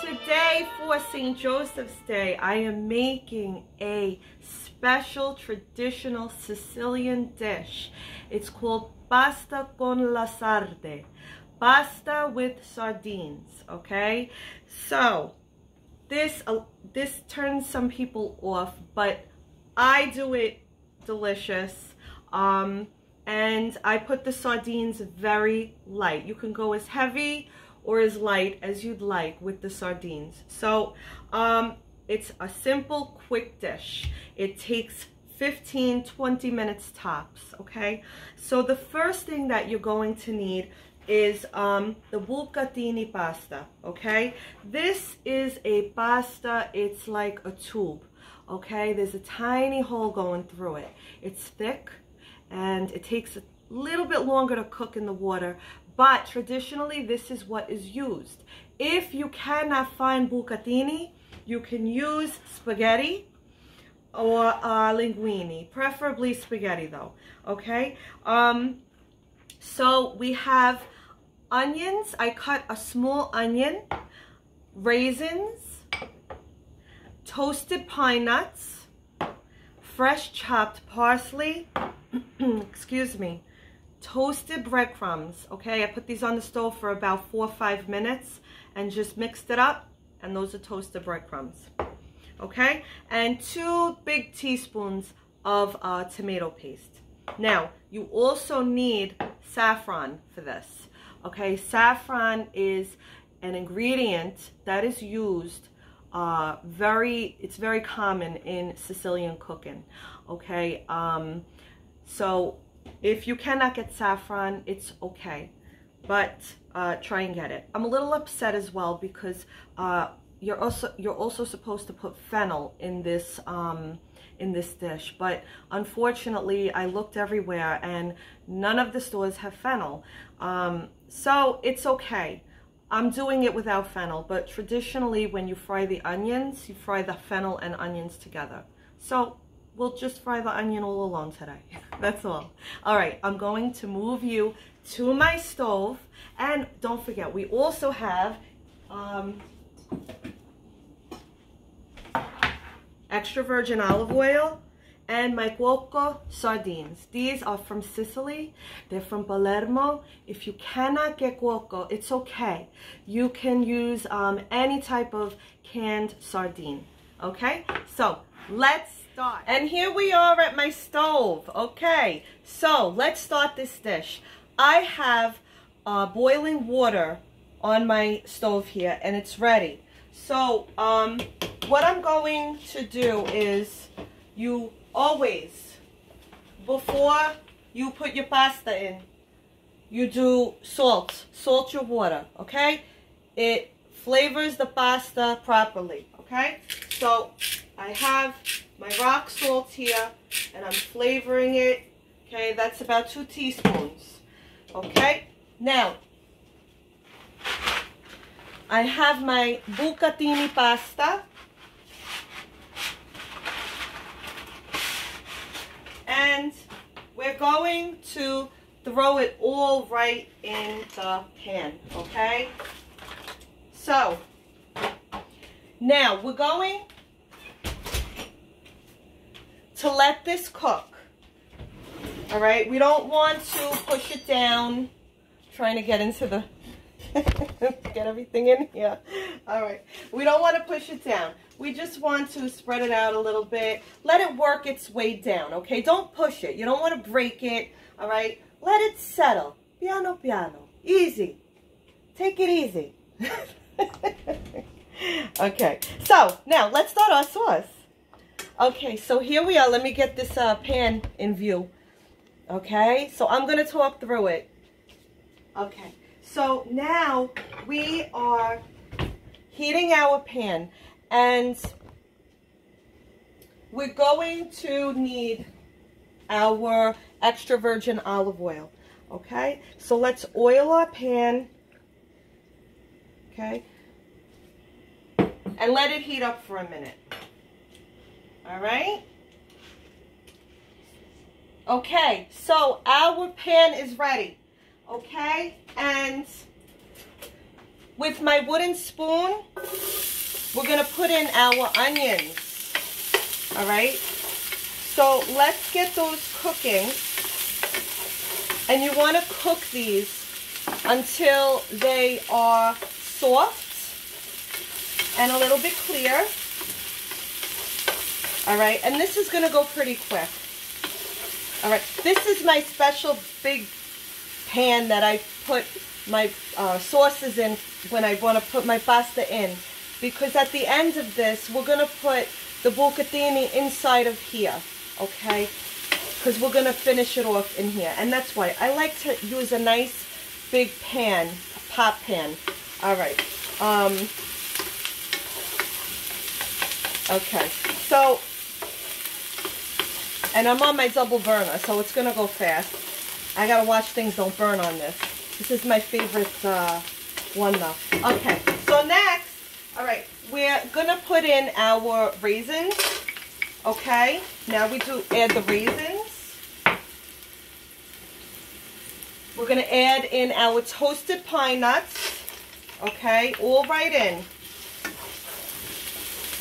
Today for St. Joseph's Day, I am making a special traditional Sicilian dish. It's called pasta con la sarde. Pasta with sardines, okay? So, this, uh, this turns some people off, but I do it delicious. Um, and I put the sardines very light. You can go as heavy or as light as you'd like with the sardines. So um, it's a simple, quick dish. It takes 15, 20 minutes tops, okay? So the first thing that you're going to need is um, the bucatini pasta, okay? This is a pasta, it's like a tube, okay? There's a tiny hole going through it. It's thick and it takes a little bit longer to cook in the water, but traditionally this is what is used. If you cannot find bucatini, you can use spaghetti or uh, linguine, preferably spaghetti though, okay? Um, so we have onions. I cut a small onion, raisins, toasted pine nuts, fresh chopped parsley, excuse me, toasted breadcrumbs. Okay, I put these on the stove for about four or five minutes and just mixed it up. And those are toasted breadcrumbs. Okay, and two big teaspoons of uh, tomato paste. Now, you also need saffron for this. Okay, saffron is an ingredient that is used uh, very, it's very common in Sicilian cooking. Okay, um, so if you cannot get saffron, it's okay. But uh, try and get it. I'm a little upset as well because uh, you're also you're also supposed to put fennel in this um, in this dish. But unfortunately, I looked everywhere and none of the stores have fennel. Um, so it's okay. I'm doing it without fennel, but traditionally when you fry the onions, you fry the fennel and onions together. So we'll just fry the onion all alone today. That's all. All right, I'm going to move you to my stove. And don't forget, we also have um, extra virgin olive oil and my cuoco sardines. These are from Sicily. They're from Palermo. If you cannot get cuoco, it's okay. You can use um, any type of canned sardine. Okay, so let's start. And here we are at my stove. Okay, so let's start this dish. I have uh, boiling water on my stove here and it's ready. So um, what I'm going to do is you always, before you put your pasta in, you do salt. Salt your water, okay? It flavors the pasta properly, okay? So I have my rock salt here and I'm flavoring it. Okay, that's about two teaspoons. Okay, now I have my bucatini pasta. And we're going to throw it all right in the pan, okay? So, now we're going to let this cook. All right, we don't want to push it down, trying to get into the, get everything in here. All right, we don't want to push it down. We just want to spread it out a little bit. Let it work its way down, okay? Don't push it. You don't want to break it, all right? Let it settle. Piano, piano. Easy. Take it easy. okay, so now let's start our sauce. Okay, so here we are. Let me get this uh, pan in view. Okay, so I'm going to talk through it. Okay, so now we are heating our pan and we're going to need our extra virgin olive oil. Okay, so let's oil our pan. Okay, and let it heat up for a minute. All right. Okay, so our pan is ready. Okay, and with my wooden spoon, we're going to put in our onions. All right? So let's get those cooking. And you want to cook these until they are soft and a little bit clear. All right, and this is gonna go pretty quick. All right, this is my special big pan that I put my uh, sauces in when I wanna put my pasta in. Because at the end of this, we're gonna put the bucatini inside of here, okay? Because we're gonna finish it off in here. And that's why I like to use a nice big pan, a pot pan. All right. Um, okay. So, and I'm on my double burner, so it's going to go fast. I got to watch things don't burn on this. This is my favorite uh, one, though. Okay. So next, all right, we're going to put in our raisins. Okay. Now we do add the raisins. We're going to add in our toasted pine nuts. Okay, all right in.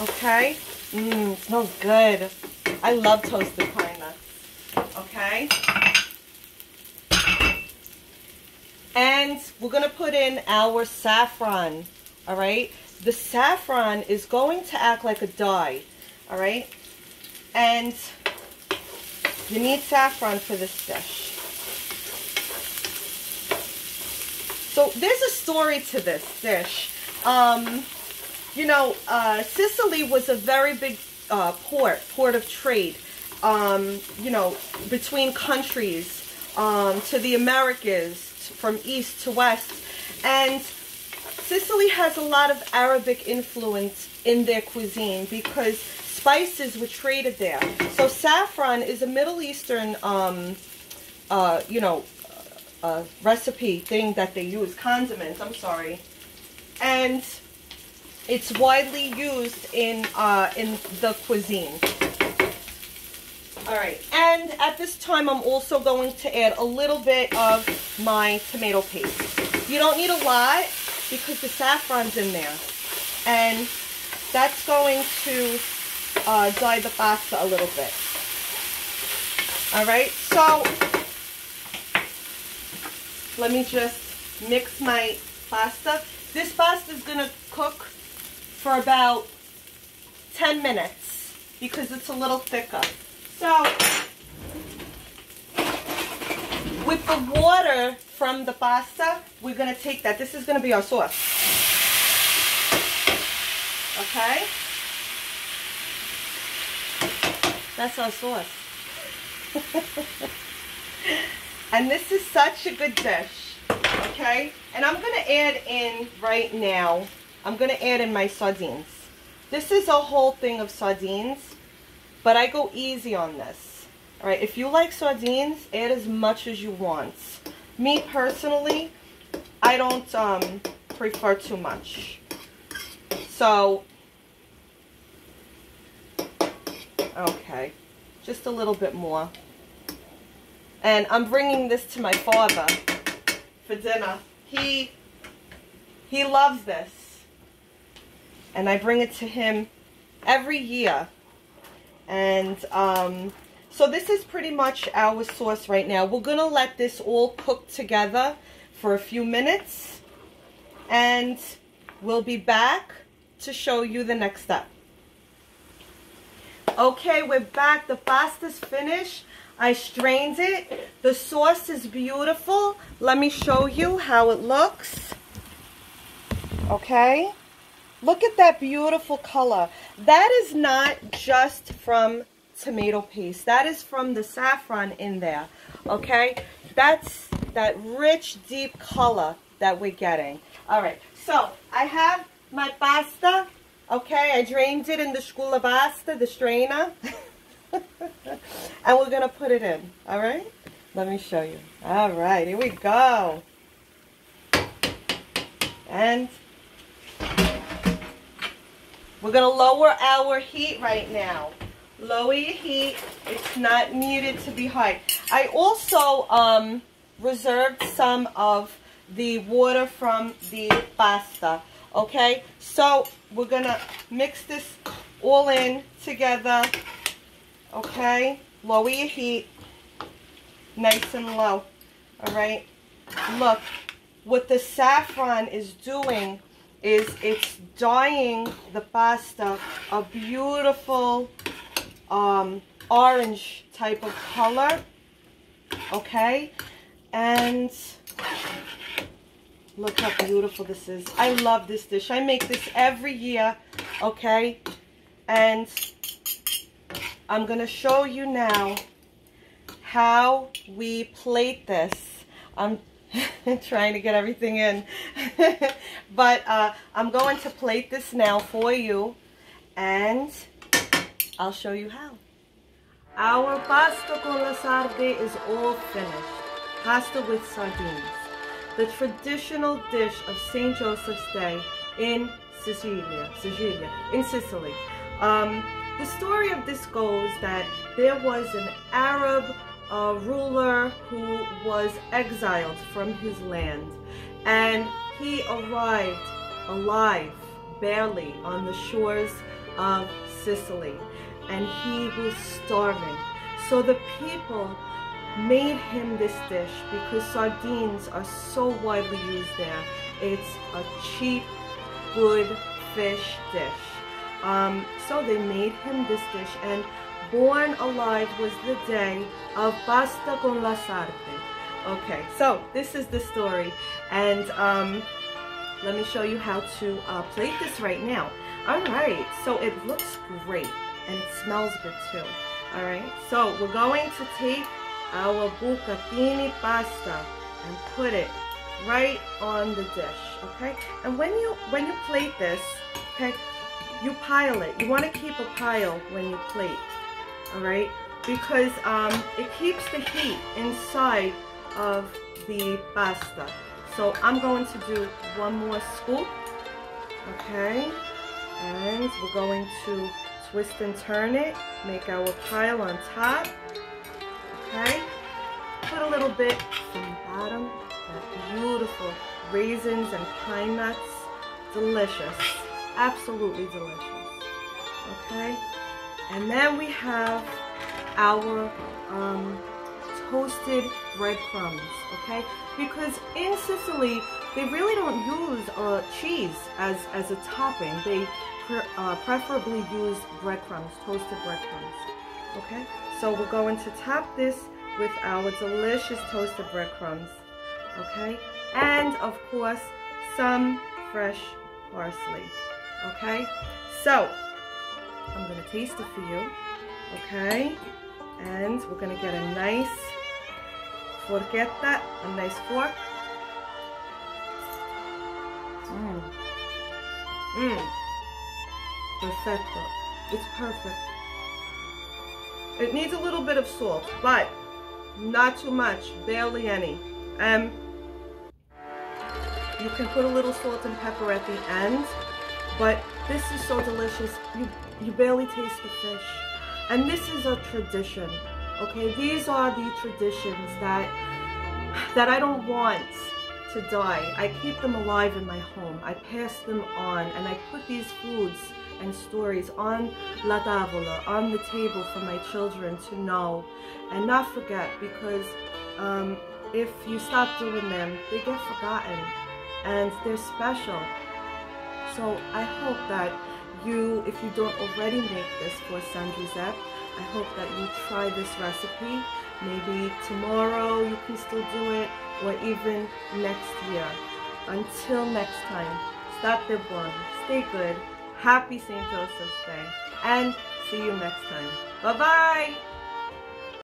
Okay. Mmm, smells good. I love toasted pine. Okay. And we're going to put in our saffron. All right. The saffron is going to act like a dye. All right. And you need saffron for this dish. So there's a story to this dish. Um, you know, uh, Sicily was a very big uh, port, port of trade, um, you know, between countries um, to the Americas, from east to west. And Sicily has a lot of Arabic influence in their cuisine because spices were traded there. So saffron is a Middle Eastern, um, uh, you know, uh, recipe thing that they use, condiments, I'm sorry. And it's widely used in, uh, in the cuisine. All right, and at this time I'm also going to add a little bit of my tomato paste. You don't need a lot because the saffron's in there. And that's going to uh, dye the pasta a little bit. All right, so let me just mix my pasta. This pasta is going to cook for about 10 minutes because it's a little thicker. So, with the water from the pasta, we're going to take that. This is going to be our sauce. Okay? That's our sauce. And this is such a good dish, okay? And I'm going to add in right now, I'm going to add in my sardines. This is a whole thing of sardines, but I go easy on this. All right, if you like sardines, add as much as you want. Me personally, I don't um, prefer too much. So, okay, just a little bit more. And I'm bringing this to my father for dinner. He, he loves this. And I bring it to him every year. And um, so this is pretty much our sauce right now. We're going to let this all cook together for a few minutes. And we'll be back to show you the next step. Okay, we're back. The pasta's finished. I strained it. The sauce is beautiful. Let me show you how it looks. Okay. Look at that beautiful color. That is not just from tomato paste. That is from the saffron in there. Okay. That's that rich, deep color that we're getting. All right. So I have my pasta. Okay. I drained it in the sculavasta, the strainer. and we're going to put it in. All right? Let me show you. All right, here we go. And we're going to lower our heat right now. Lower your heat. It's not needed to be high. I also um, reserved some of the water from the pasta. Okay, so we're gonna mix this all in together. Okay, lower your heat, nice and low. All right, look, what the saffron is doing is it's dyeing the pasta a beautiful um, orange type of color. Okay, and Look how beautiful this is. I love this dish. I make this every year, okay? And I'm to show you now how we plate this. I'm trying to get everything in. but uh, I'm going to plate this now for you. And I'll show you how. Our pasta con la sarde is all finished. Pasta with sardines the traditional dish of St. Joseph's Day in Sicilia, Sicilia, in Sicily. Um, the story of this goes that there was an Arab uh, ruler who was exiled from his land and he arrived alive, barely, on the shores of Sicily and he was starving. So the people made him this dish because sardines are so widely used there. It's a cheap, good fish dish. Um, so they made him this dish and born alive was the day of pasta con la sarde. Okay, so this is the story and um, let me show you how to uh, plate this right now. All right, so it looks great and it smells good too. All right, so we're going to take our bucatini pasta and put it right on the dish, okay? And when you when you plate this, okay, you pile it. You want to keep a pile when you plate, all right? Because um, it keeps the heat inside of the pasta. So I'm going to do one more scoop, okay? And we're going to twist and turn it, make our pile on top. Okay? Put a little bit from the bottom. That beautiful raisins and pine nuts. Delicious. Absolutely delicious. Okay? And then we have our um, toasted breadcrumbs, okay? Because in Sicily, they really don't use uh, cheese as, as a topping. They pre uh, preferably use breadcrumbs, toasted breadcrumbs, okay? So we're going to top this with our delicious toasted breadcrumbs, okay? And of course, some fresh parsley, okay? So, I'm gonna taste it for you, okay? And we're gonna get a nice forchetta, a nice fork. Mmm. Mmm. Perfecto. It's perfect. It needs a little bit of salt, but not too much, barely any. Um, you can put a little salt and pepper at the end, but this is so delicious, you, you barely taste the fish. And this is a tradition, okay? These are the traditions that, that I don't want to die. I keep them alive in my home. I pass them on, and I put these foods and stories on la tavola, on the table for my children to know and not forget because um, if you stop doing them, they get forgotten and they're special. So I hope that you, if you don't already make this for San Giuseppe, I hope that you try this recipe. Maybe tomorrow you can still do it or even next year. Until next time, state buon, stay good, happy St. Joseph's Day, and see you next time. Bye-bye!